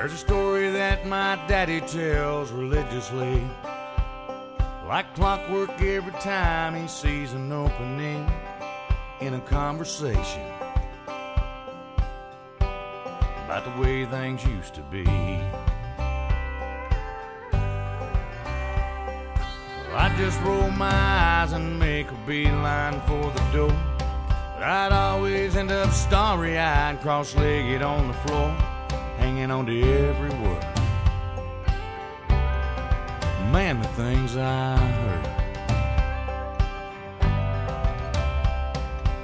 There's a story that my daddy tells religiously. Like clockwork every time he sees an opening in a conversation about the way things used to be. Well, I just roll my eyes and make a beeline for the door. But I'd always end up starry eyed, cross legged on the floor, hanging on to every word. Man, the things I heard.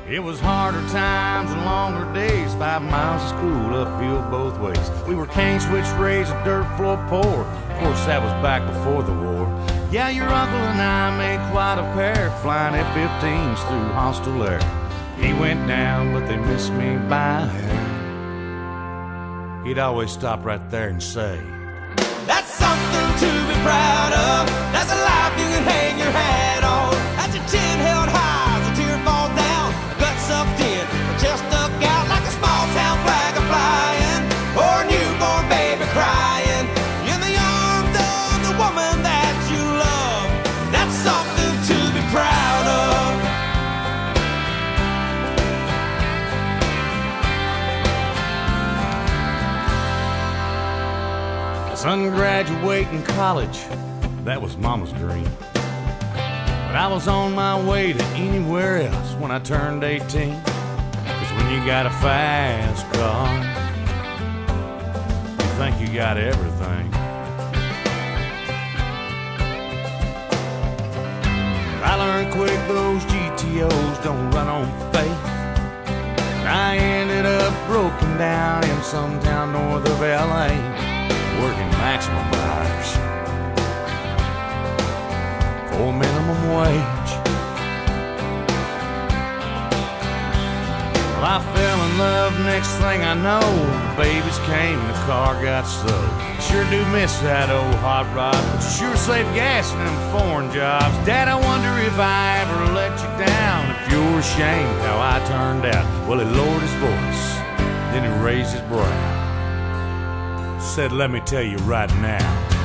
It was harder times and longer days, five miles of school uphill both ways. We were cane switch raised, a dirt floor poor. Of course, that was back before the war. Yeah, your uncle and I made quite a pair, flying F-15s through hostile air. He went down, but they missed me by hair. He'd always stop right there and say, That's something to be proud of. That's a life you can hang your hat on. That's your chin held high, Son graduating college, that was mama's dream. But I was on my way to anywhere else when I turned 18. Cause when you got a fast car, you think you got everything. I learned quick those GTOs don't run on faith. I ended up broken down in some town north of LA, working maximum hours for minimum wage. Well, I fell in love, next thing I know, the babies came and the car got stowed. Sure do miss that old hot rod, but you sure save gas in them foreign jobs. Dad, I wonder if I ever let you down, if you're ashamed how I turned out. Well, he lowered his voice, then he raised his brow. Said, let me tell you right now.